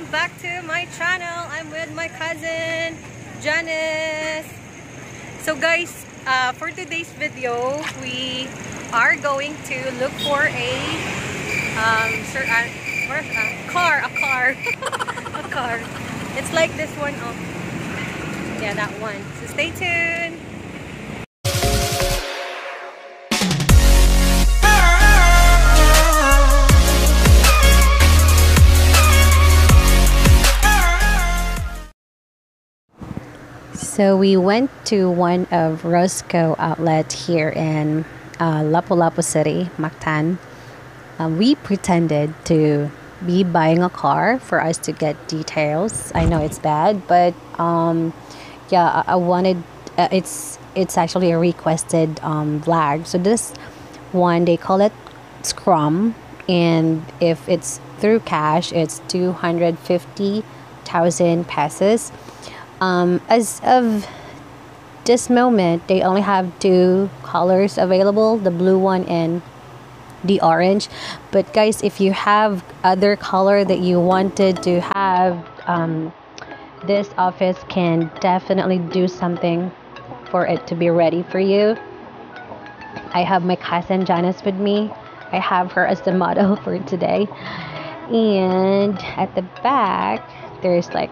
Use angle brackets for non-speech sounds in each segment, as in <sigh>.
welcome back to my channel. I'm with my cousin, Janice. So guys, uh, for today's video, we are going to look for a um, sir, uh, what, uh, car, a car, <laughs> a car. It's like this one. Oh, yeah, that one. So stay tuned. So we went to one of Roscoe outlet here in uh, Lapu-Lapu City, Mactan. Um, we pretended to be buying a car for us to get details. I know it's bad, but um, yeah, I, I wanted. Uh, it's it's actually a requested um, vlog. So this one they call it Scrum, and if it's through cash, it's two hundred fifty thousand pesos. Um, as of this moment, they only have two colors available: the blue one and the orange. But guys if you have other color that you wanted to have um, this office can definitely do something for it to be ready for you. I have my cousin Janice with me. I have her as the model <laughs> for today. And at the back there's like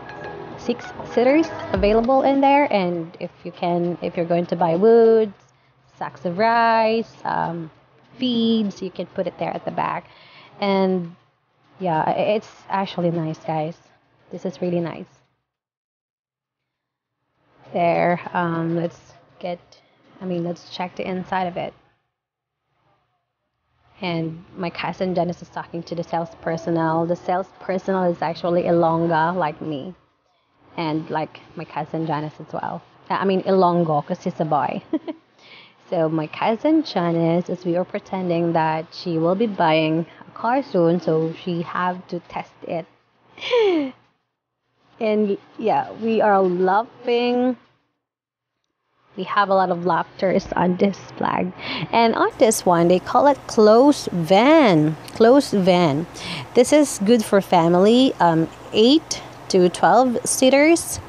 six sitters available in there and if you can if you're going to buy woods, sacks of rice um, feeds you can put it there at the back. And yeah it's actually nice guys. This is really nice. There um, let's get i mean let's check the inside of it. And my cousin Janice is talking to the sales personnel. The sales personnel is actually Ilonga like me, and like my cousin Janice as well. I mean Ilongo because he's a boy. <laughs> So my cousin Janice, as we were pretending that she will be buying a car soon, so she have to test it. <laughs> and yeah, we are laughing. We have a lot of laughters on this vlog. And on this one, they call it closed van. Closed van. This is good for family. Um, 8 to 12 seaters.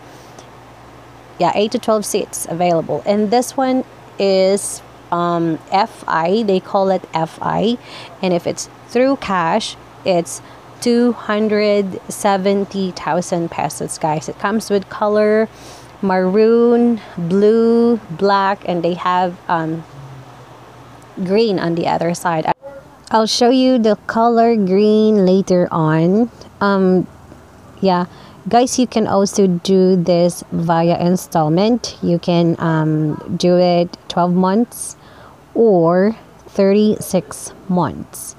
Yeah, 8 to 12 seats available. And this one is um, FI. They call it FI. And if it's through cash, it's 270,000 pesos, guys. It comes with color maroon, blue, black, and they have um, green on the other side. I'll show you the color green later on. Um, yeah guys you can also do this via installment. You can um, do it 12 months or 36 months.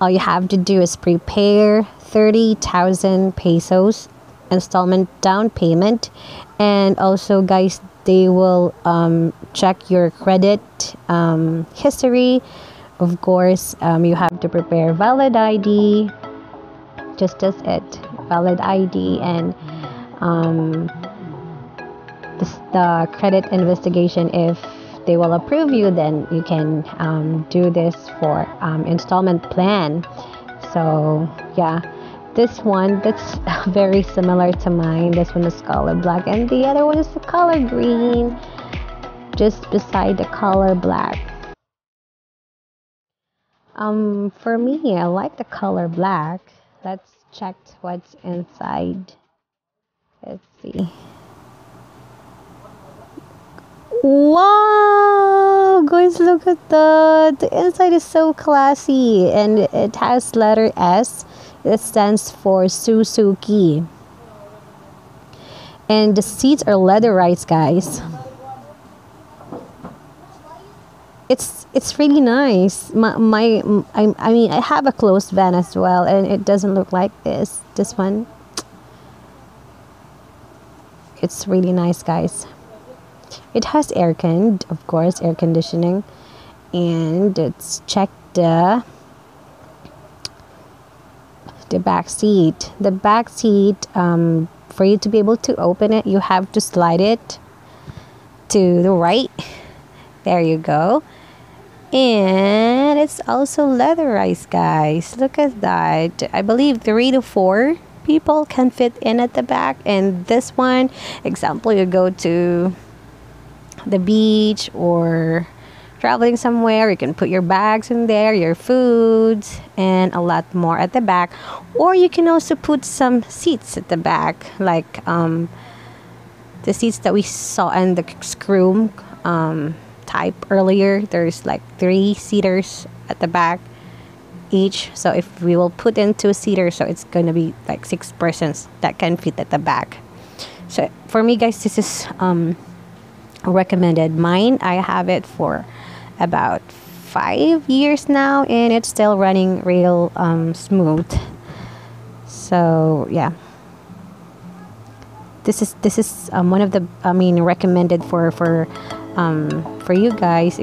All you have to do is prepare 30,000 pesos installment down payment. And also guys they will um, check your credit um, history. Of course um, you have to prepare valid id just as it valid ID and um, the, credit investigation. If they will approve you, then you can um, do this for um, installment plan. So yeah, this one that's <laughs> very similar to mine. This one is color black, and the other one is the color green, just beside the color black. Um, for me, I like the color black. Let's checked what's inside. Let's see. Wow, guys, look at that. The inside is so classy and it has letter S. It stands for Suzuki. And the seats are leatherized, guys. It's it's really nice. My, my I, I mean I have a closed van as well, and it doesn't look like this. This one, it's really nice, guys. It has air con, of course, air conditioning, and it's checked the the back seat. The back seat, um, for you to be able to open it, you have to slide it to the right. There you go and it's also leatherized guys. Look at that. I believe three to four people can fit in at the back. And this one example you go to the beach or traveling somewhere you can put your bags in there your foods and a lot more at the back. Or you can also put some seats at the back like um, the seats that we saw in the Scrum um, type earlier. There's like three seaters at the back each. So if we will put in two seaters so it's going to be like six persons that can fit at the back. So for me guys this is um, recommended. Mine i have it for about five years now and it's still running real um, smooth. So yeah. This is this is um, one of the i mean recommended for for um, for you guys